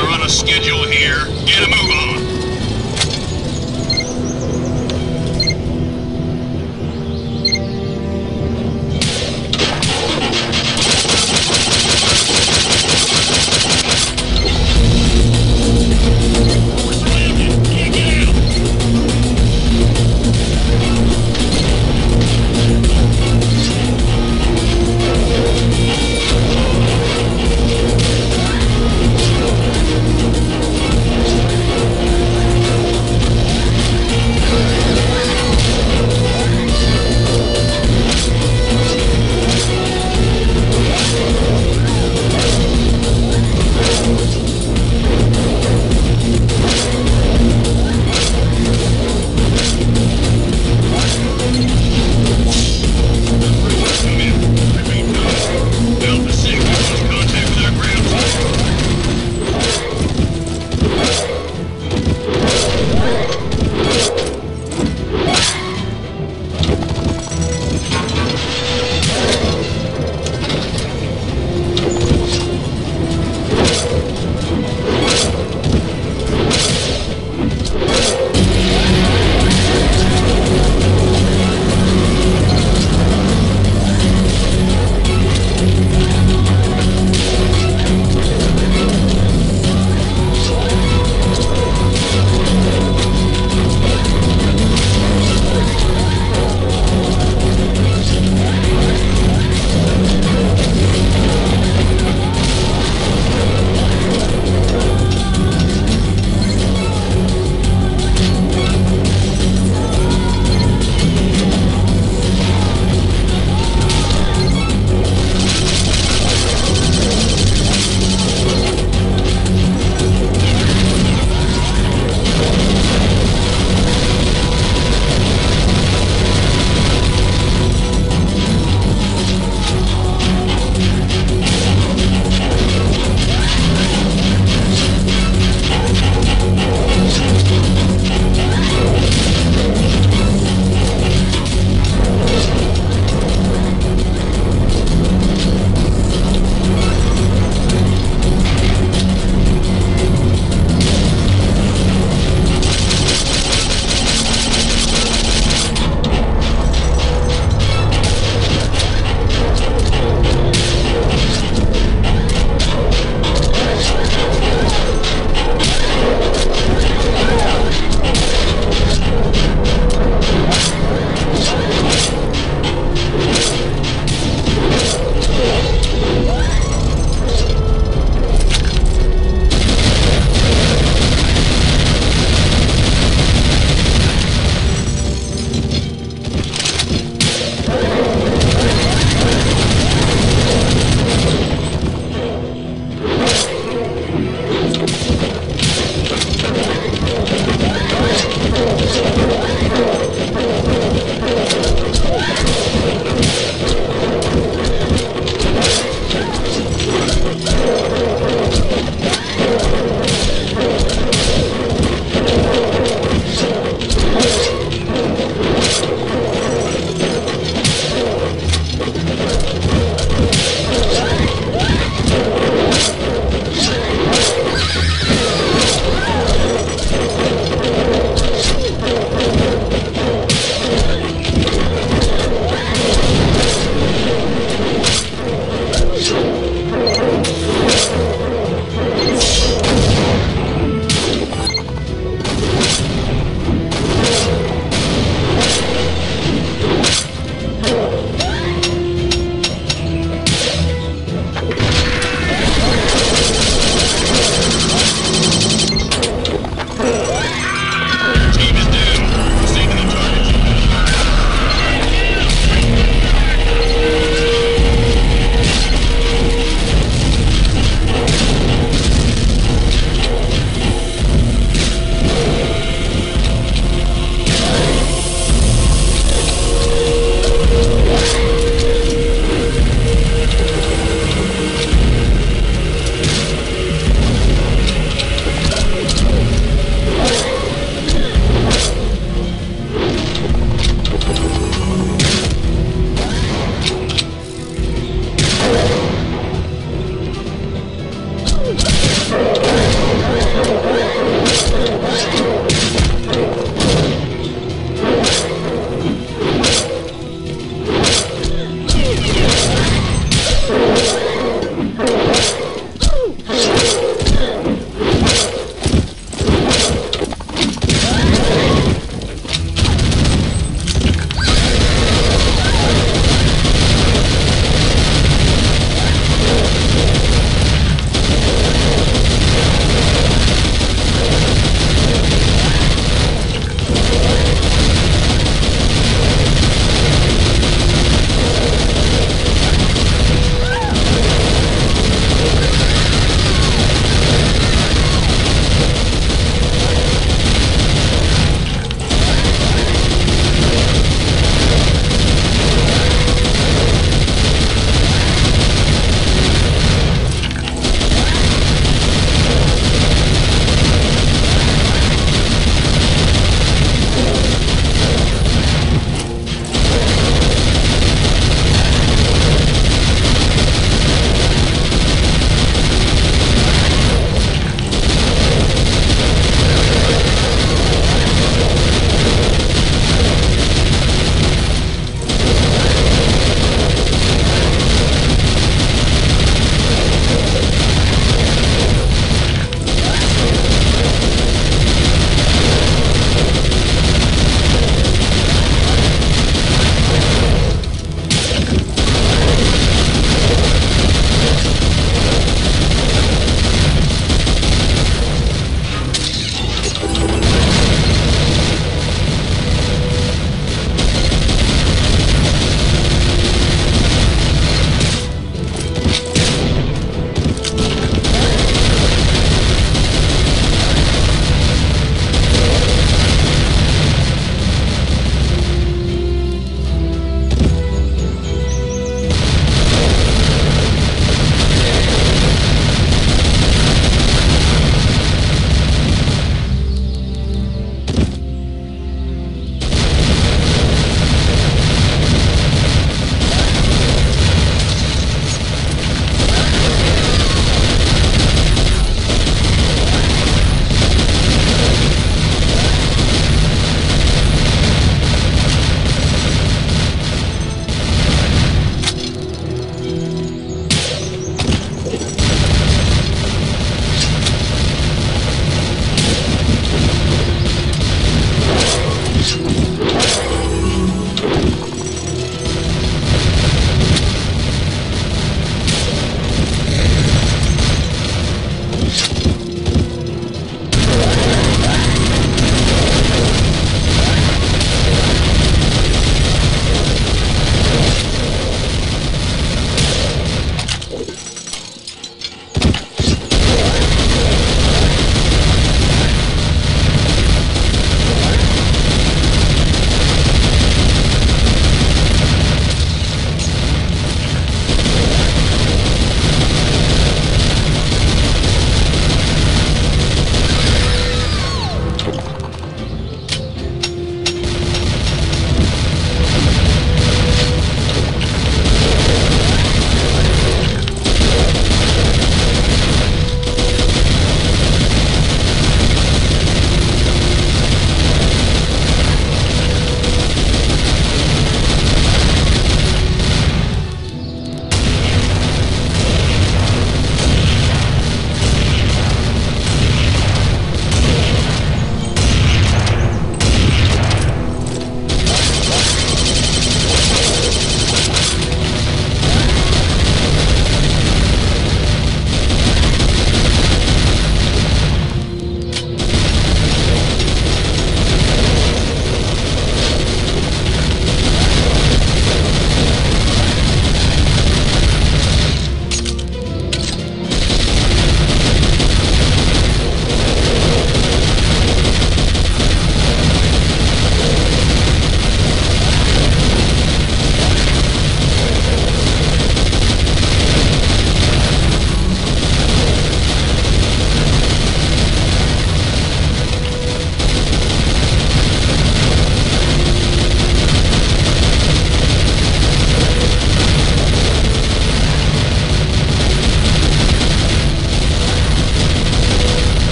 are on a schedule here. Get a move on.